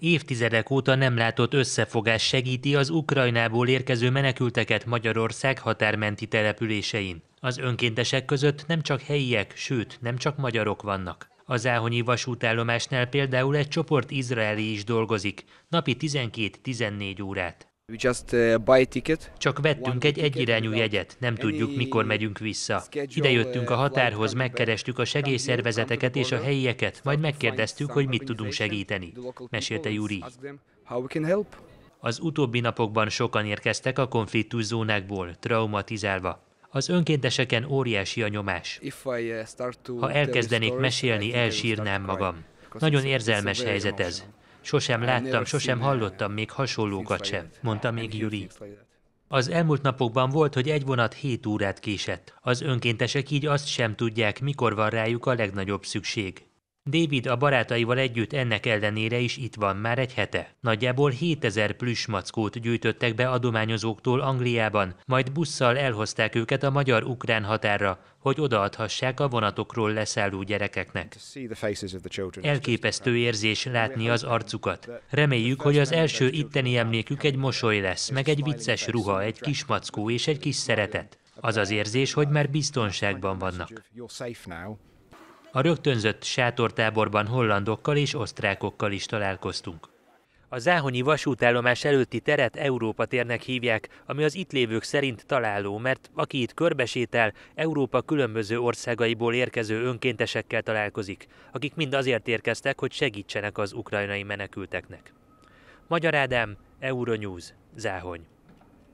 évtizedek óta nem látott összefogás segíti az Ukrajnából érkező menekülteket Magyarország határmenti településein. Az önkéntesek között nem csak helyiek, sőt, nem csak magyarok vannak. Az Áhonyi vasútállomásnál például egy csoport izraeli is dolgozik, napi 12-14 órát. Uh. Csak vettünk egy egyirányú jegyet, nem tudjuk, mikor megyünk vissza. Ide jöttünk a határhoz, megkerestük a segélyszervezeteket és a helyieket, majd megkérdeztük, hogy mit tudunk segíteni, mesélte Juri. Az utóbbi napokban sokan érkeztek a konfliktus zónákból, traumatizálva. Az önkénteseken óriási a nyomás. Uh, Ha elkezdenék mesélni, elsírnám magam. Nagyon érzelmes helyzet ez. Sosem láttam, sosem hallottam még hasonlókat sem, mondta még that. Az elmúlt napokban volt, hogy egy vonat 7 órát késett. Az önkéntesek így azt sem tudják, mikor van rájuk a legnagyobb szükség. David a barátaival együtt ennek ellenére is itt van már egy hete. Nagyjából 7000 plüssmackót gyűjtöttek be adományozóktól Angliában, majd busszal elhozták őket a magyar-ukrán határra, hogy odaadhassák a vonatokról leszálló gyerekeknek. Elképesztő érzés látni az arcukat. Reméljük, hogy az első itteni emlékük egy mosoly lesz, meg egy vicces ruha, egy kis mackó és egy kis szeretet. Az az érzés, hogy már biztonságban vannak. A rögtönzött sátortáborban hollandokkal és osztrákokkal is találkoztunk. A Záhonyi vasútállomás előtti teret Európa térnek hívják, ami az itt lévők szerint találó, mert aki itt körbesétál, Európa különböző országaiból érkező önkéntesekkel találkozik, akik mind azért érkeztek, hogy segítsenek az ukrajnai menekülteknek. Magyar Ádám, Euronews, Záhony.